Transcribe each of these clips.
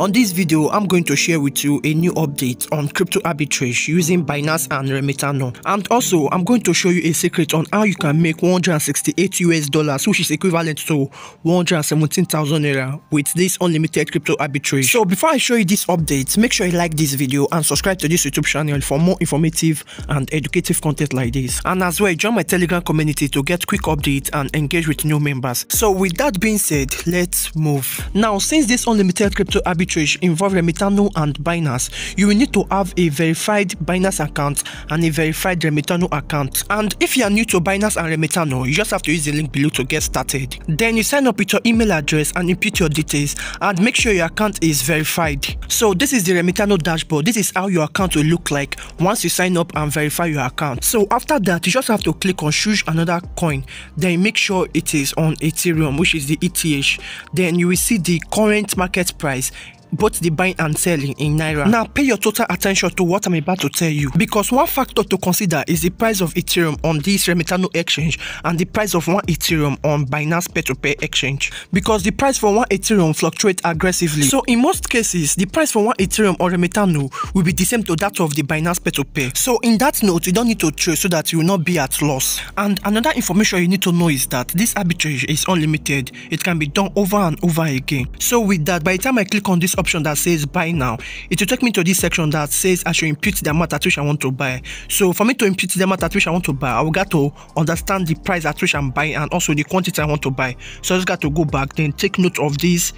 On this video, I'm going to share with you a new update on crypto arbitrage using Binance and Remitano. And also, I'm going to show you a secret on how you can make 168 US dollars, which is equivalent to 117,000 naira with this unlimited crypto arbitrage. So before I show you this update, make sure you like this video and subscribe to this YouTube channel for more informative and educative content like this. And as well, join my Telegram community to get quick updates and engage with new members. So with that being said, let's move. Now, since this unlimited crypto arbitrage involve Remitano and Binance, you will need to have a verified Binance account and a verified Remitano account. And if you are new to Binance and Remitano, you just have to use the link below to get started. Then you sign up with your email address and input your details and make sure your account is verified. So this is the Remitano dashboard. This is how your account will look like once you sign up and verify your account. So after that, you just have to click on choose another coin. Then make sure it is on Ethereum, which is the ETH. Then you will see the current market price both the buying and selling in naira. Now pay your total attention to what I'm about to tell you because one factor to consider is the price of Ethereum on this Remitano exchange and the price of one Ethereum on Binance peer-to-peer exchange because the price for one Ethereum fluctuates aggressively. So in most cases, the price for one Ethereum on Remitano will be the same to that of the Binance peer-to-peer. So in that note, you don't need to trade so that you will not be at loss. And another information you need to know is that this arbitrage is unlimited. It can be done over and over again. So with that, by the time I click on this option that says buy now, it will take me to this section that says I should input the amount at which I want to buy. So for me to input the amount at which I want to buy, I will got to understand the price at which I'm buying and also the quantity I want to buy. So I just got to go back, then take note of this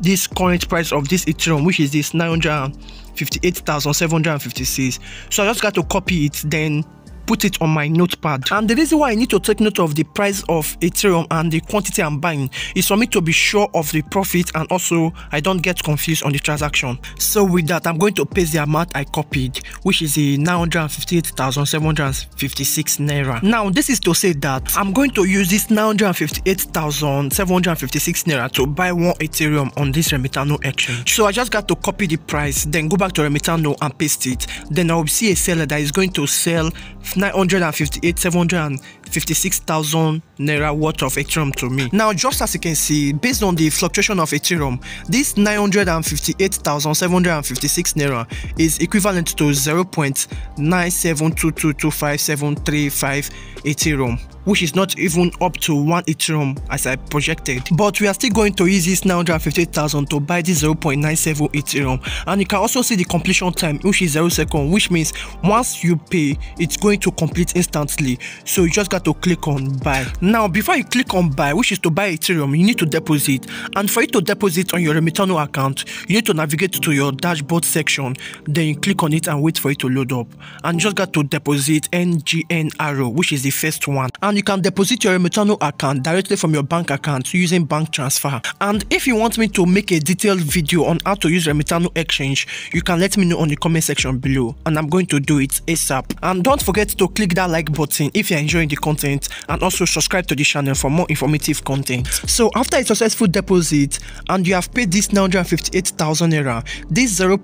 this current price of this Ethereum, which is this 958,756. So I just got to copy it, then put it on my notepad. And the reason why I need to take note of the price of Ethereum and the quantity I'm buying is for me to be sure of the profit and also I don't get confused on the transaction. So with that, I'm going to paste the amount I copied, which is the 958,756 naira. Now, this is to say that I'm going to use this 958,756 naira to buy one Ethereum on this Remitano exchange. So I just got to copy the price, then go back to Remitano and paste it. Then I will see a seller that is going to sell 958 756,000 naira worth of Ethereum to me. Now, just as you can see, based on the fluctuation of Ethereum, this 958,756 naira is equivalent to 0.972225735 Ethereum which is not even up to one Ethereum as I projected. But we are still going to use this 958,000 to buy this 0.97 Ethereum. And you can also see the completion time, which is 0 second, which means once you pay, it's going to complete instantly. So you just got to click on buy. Now, before you click on buy, which is to buy Ethereum, you need to deposit. And for you to deposit on your Remitano account, you need to navigate to your dashboard section. Then you click on it and wait for it to load up. And you just got to deposit NGN arrow, which is the first one. And you can deposit your Remitano account directly from your bank account using bank transfer. And if you want me to make a detailed video on how to use Remitano exchange, you can let me know on the comment section below and I'm going to do it ASAP. And don't forget to click that like button if you're enjoying the content and also subscribe to the channel for more informative content. So after a successful deposit and you have paid this 958,000 naira, this 0.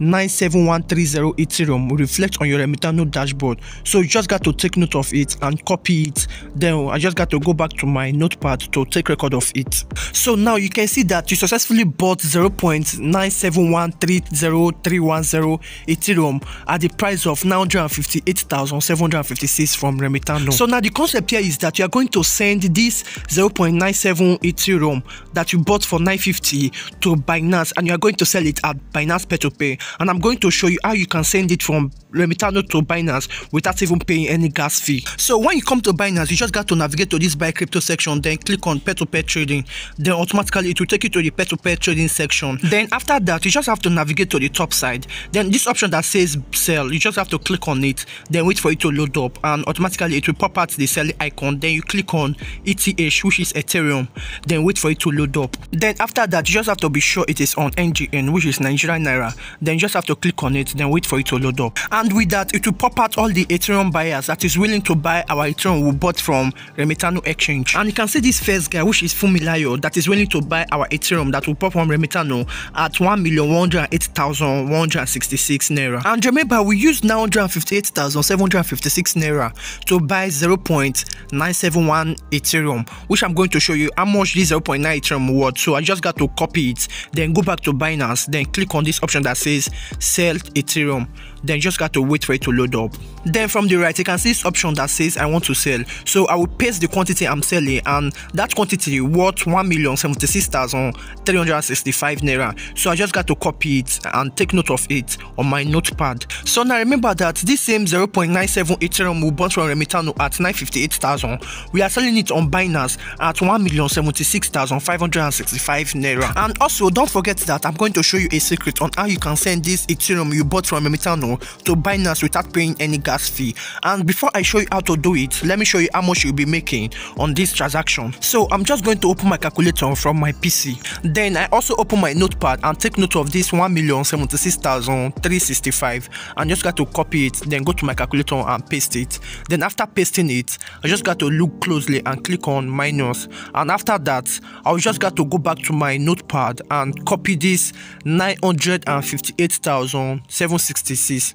97130 Ethereum will reflect on your Remitano dashboard. So you just got to take note of it and copy it. Then I just got to go back to my notepad to take record of it. So now you can see that you successfully bought 0.97130 Ethereum at the price of 958,756 from Remitano. So now the concept here is that you are going to send this 0.97 Ethereum that you bought for 950 to Binance and you are going to sell it at Binance Peer-to-Pay and I'm going to show you how you can send it from Remitano to Binance without even paying any gas fee. So when you come to Binance, you just got to navigate to this buy crypto section, then click on peer-to-peer trading. Then automatically it will take you to the peer-to-peer trading section. Then after that, you just have to navigate to the top side. Then this option that says sell, you just have to click on it, then wait for it to load up and automatically it will pop out the selling icon. Then you click on ETH, which is Ethereum, then wait for it to load up. Then after that, you just have to be sure it is on NGN, which is Nigerian Naira. Then you just have to click on it then wait for it to load up. And with that it will pop out all the ethereum buyers that is willing to buy our ethereum we bought from remitano exchange. And you can see this first guy which is fumilayo that is willing to buy our ethereum that will pop from remitano at 1 million 108,166 naira. And remember we used 958,756 naira to buy 0.971 ethereum which i'm going to show you how much this 0.9 ethereum worth. So i just got to copy it then go back to binance then click on this option that says sell ethereum then just got to wait for it to load up. Then from the right you can see this option that says i want to sell. So i will paste the quantity i'm selling and that quantity worth 1 million 76,365 naira. So i just got to copy it and take note of it on my notepad. So now remember that this same 0.97 ethereum we bought from remitano at 958,000 we are selling it on binance at 1 million 76,565 naira. And also don't forget that i'm going to show you a secret on how you can send this ethereum you bought from remitano to Binance without paying any gas fee. And before I show you how to do it, let me show you how much you'll be making on this transaction. So I'm just going to open my calculator from my PC. Then I also open my notepad and take note of this 1,076,365 and just got to copy it, then go to my calculator and paste it. Then after pasting it, I just got to look closely and click on minus. And after that, I just got to go back to my notepad and copy this 958,766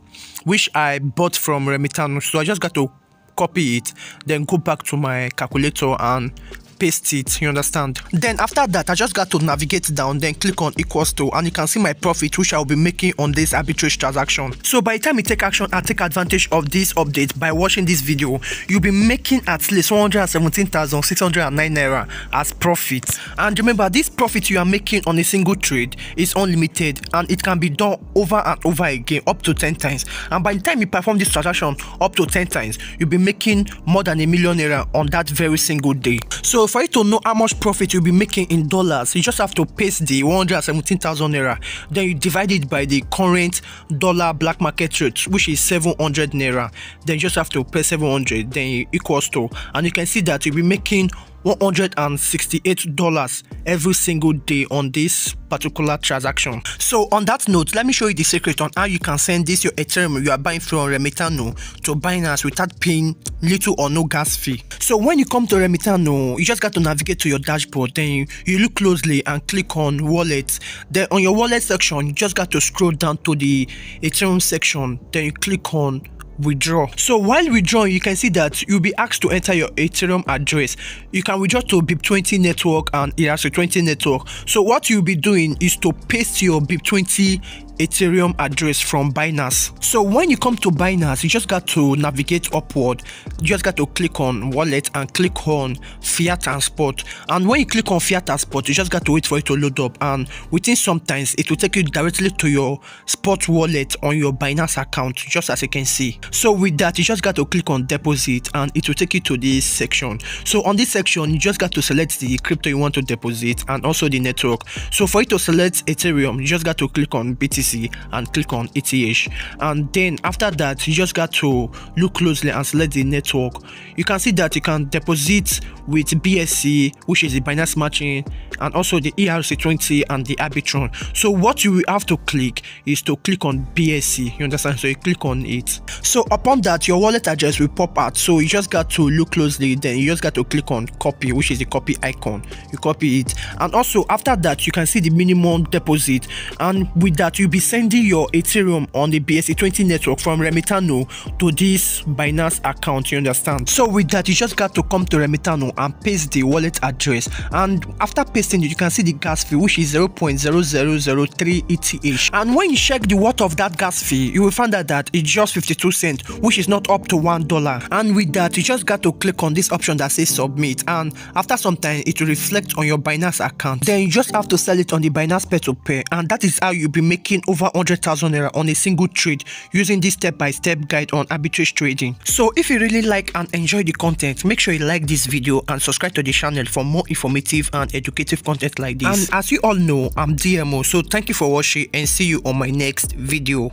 which I bought from Remitano. So I just got to copy it, then go back to my calculator and paste it you understand? Then after that i just got to navigate down then click on equals to and you can see my profit which i'll be making on this arbitrage transaction. So by the time you take action and take advantage of this update by watching this video. You'll be making at least 117,609 naira as profit. And remember this profit you are making on a single trade is unlimited and it can be done over and over again up to 10 times. And by the time you perform this transaction up to 10 times you'll be making more than a million naira on that very single day. So for you to know how much profit you'll be making in dollars, you just have to paste the 117,000 naira. Then you divide it by the current dollar black market rate, which is 700 naira. Then you just have to pay 700, then equals to, and you can see that you'll be making $168 every single day on this particular transaction. So on that note, let me show you the secret on how you can send this your Ethereum you are buying from Remitano to Binance without paying little or no gas fee. So when you come to Remitano, you just got to navigate to your dashboard, then you, you look closely and click on wallet. Then on your wallet section, you just got to scroll down to the Ethereum section, then you click on withdraw. So while withdrawing you can see that you'll be asked to enter your ethereum address. You can withdraw to bip20 network and erase20 network. So what you'll be doing is to paste your bip20 Ethereum address from Binance. So when you come to Binance, you just got to navigate upward. You just got to click on wallet and click on fiat and spot. And when you click on fiat and spot, you just got to wait for it to load up. And within sometimes it will take you directly to your spot wallet on your Binance account, just as you can see. So with that, you just got to click on deposit and it will take you to this section. So on this section, you just got to select the crypto you want to deposit and also the network. So for you to select Ethereum, you just got to click on BTC and click on ETH and then after that you just got to look closely and select the network. You can see that you can deposit with BSC which is the Binance Smart Chain and also the ERC20 and the Arbitrum. So what you will have to click is to click on BSC you understand? So you click on it. So upon that your wallet address will pop out. So you just got to look closely then you just got to click on copy which is the copy icon. You copy it. And also after that you can see the minimum deposit. And with that you'll be sending your Ethereum on the BSC20 network from Remitano to this Binance account, you understand? So with that, you just got to come to Remitano and paste the wallet address. And after pasting it, you can see the gas fee, which is 0.0003 ETH. And when you check the worth of that gas fee, you will find out that it's just 52 cents, which is not up to $1. And with that, you just got to click on this option that says submit. And after some time, it will reflect on your Binance account. Then you just have to sell it on the Binance peer-to-peer. And that is how you'll be making over 100,000 naira on a single trade using this step-by-step -step guide on arbitrage trading. So if you really like and enjoy the content, make sure you like this video and subscribe to the channel for more informative and educative content like this. And as you all know, I'm DMO, so thank you for watching and see you on my next video.